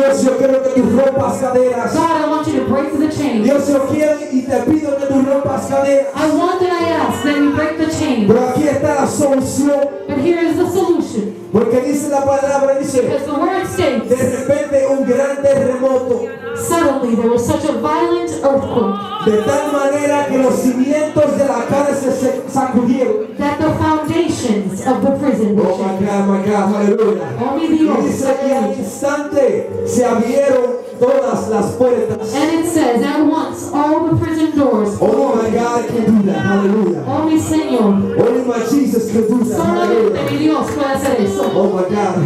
Dios, yo quiero que tú rompas caderas. God, I want you to break the chains. Dios, yo quiero y te pido que tú rompas caderas. I want and I ask that you break the chains. Pero aquí está la solución. But here is the solution. Porque dice la palabra, dice, Because the word de states, repente un gran terremoto. suddenly there was such a violent earthquake De tal manera que los cimientos de la cárcel se sacudieron. that the foundations of the Oh my. God, my God, aleluya. The Y earth dice que al instante se abrieron todas las puertas. And it says, at once all the prison doors Oh my God, can do that. Hallelujah. Only Señor, Only my Jesus can do that. solamente mi Dios puede hacer eso. Oh my God.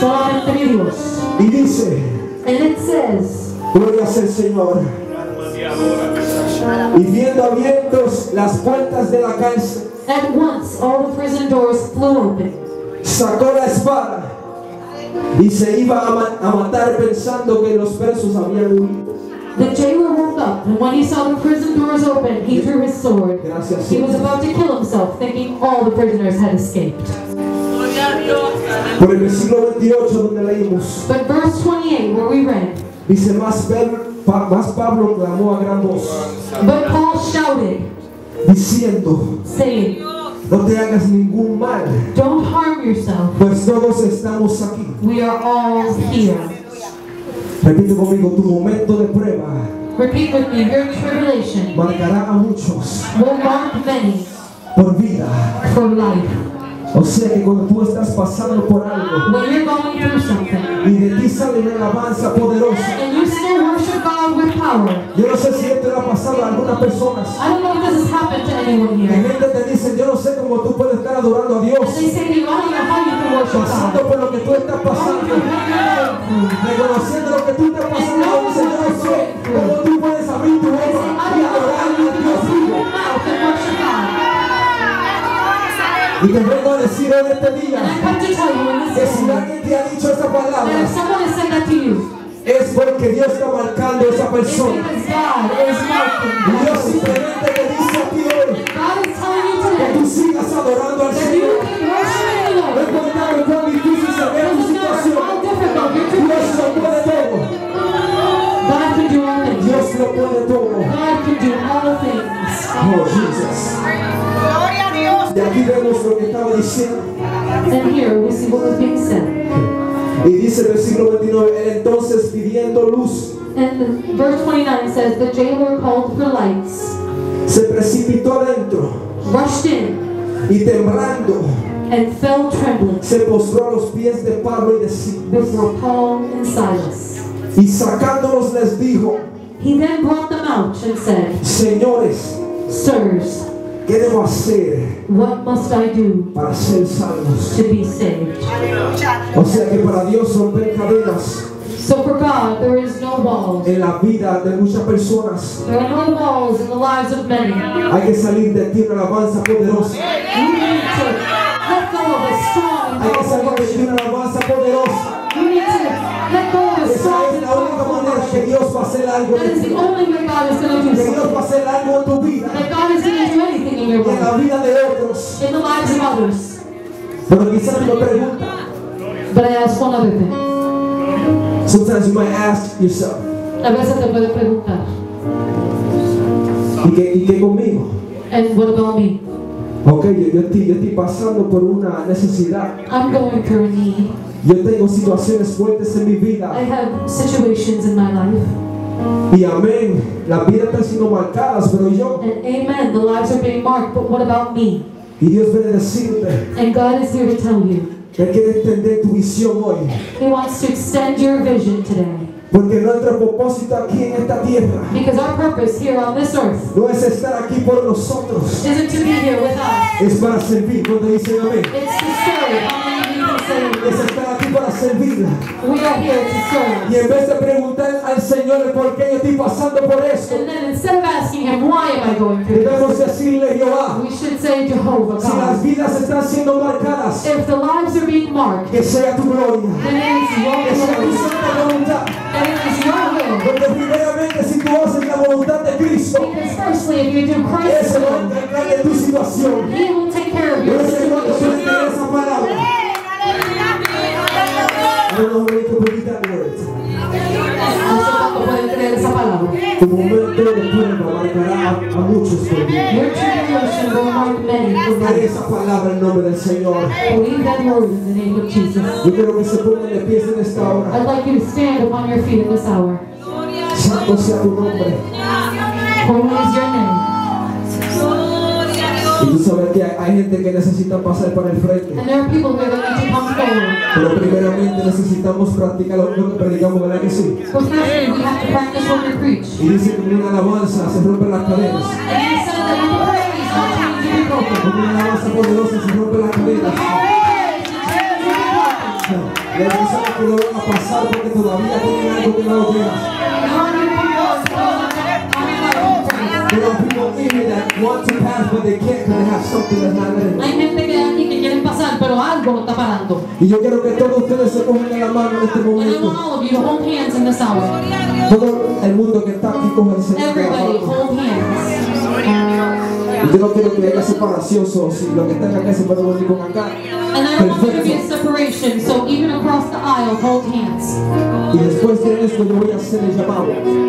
Solamente mi Dios. Y dice, And it says, gloria el Señor. Y viendo abiertos las puertas de la cárcel, at once all the prison doors flew open. Sacó la espada y se iba a, ma- a matar pensando que los presos habían huido. The jailer woke up, and when he saw the prison doors open, he drew his sword. Gracias. He was about to kill himself, thinking all the prisoners had escaped. Por el versículo 28 donde leímos, But verse 28, where we read, dice, más, Pa- más Pablo clamó a gran voz, But Paul shouted, diciendo, saying, no te hagas ningún mal, Don't harm yourself. pues todos estamos aquí. We are all here. Repite conmigo, tu momento de prueba Repeat with me, your tribulation marcará a muchos will mark many por vida. for life. O sea que cuando tú estás pasando por algo When you're going through something, y de ti sale una alabanza poderosa, and you still worship God with power. yo no sé si esto le ha pasado a algunas personas. Pasando por lo que tú estás pasando, reconociendo lo que tú estás pasando. Sé cómo tú puedes abrir tu boca y adorar a Dios vivo. Y te vengo a decir en este día que si alguien te ha dicho esa palabra, es porque Dios está marcando a esa persona. Dios simplemente te dice Oh, Jesus. Gloria a Dios. Y aquí vemos lo que estaba diciendo. And here we see what was being said. Y dice el versículo 29, él entonces pidiendo luz, And verse 29 says, The jailer called for lights, se precipitó adentro rushed in, y temblando and fell trembling se postró a los pies de Pablo y de Silas. before Paul and Silas. Y sacándolos les dijo, He then brought them out and said, señores, Sirs, ¿qué debo hacer what must I do para ser salvos? to be saved? O sea que para Dios romper cadenas So for God, there is no walls. en la vida de muchas personas. There are no walls in the lives of many. Hay que salir de ti una alabanza poderosa. need to let go of a strong Hay que salir de ti worship. una alabanza Dios va a hacer algo That en to do Que Dios va a hacer algo en tu vida That God is going to do anything in your y en la vida de otros. in the lives of others. Pero quizás me pregunta. But I ask one other thing. Sometimes you might ask yourself, A veces te puedes preguntar, ¿y qué, y qué conmigo? and what about me? Ok, yo, yo estoy, yo estoy pasando por una necesidad. I'm going through a need. Yo tengo situaciones fuertes en mi I vida. have situations in my life. Y amén. Las vidas están siendo marcadas, pero yo. And amen, the lives are being marked, but what about me? Y Dios viene a decirte And God is here to tell you. Él quiere extender tu visión hoy. He wants to extend your vision today. Porque nuestro propósito aquí en esta tierra Because our purpose here on this earth no es estar aquí por nosotros, isn't to be here with us. es para servir. Cuando dicen amén, It's to serve. Of you can say para servir. we are here to serve? Y en vez de preguntar al Señor por qué yo estoy pasando por esto, debemos decirle Jehová, say, Jehovah si las vidas están siendo marcadas, If the lives are being marked, que sea tu gloria, que sea tu santa voluntad. Porque primeramente si tú haces la voluntad de Cristo, Because firstly, if you do Christ's ese va a encargar de tu situación. don't know. Como un marcará a muchos en nombre. Yo quiero que se pongan de pies en esta hora. I'd like you to stand upon your feet in this hour. Santo sea tu nombre. Holy is your name. Y tú sabes que hay, gente que necesita pasar para el frente. Pero primeramente necesitamos practicar lo lo que predicamos, ¿verdad que sí? Preach. Y dice que una alabanza se rompen las cadenas. Con una alabanza poderosa se rompen las cadenas. Hay personas que no van a pasar porque todavía tienen algo que no lo quieras. Are people in here that want to pass but they can't because they have something that's not letting them. Hay gente que aquí que quieren pasar, pero algo lo está parando. Y yo quiero que todos ustedes se de la mano en este And I want momento. all of you to hold hands in this hour. Todo el mundo que está aquí Everybody, hold hands. Y yo no quiero que haya separación, so, si lo que están acá se venir con acá. And I don't want to be a separation, so even across the aisle, hold hands. Y después de esto yo voy a hacer el llamado.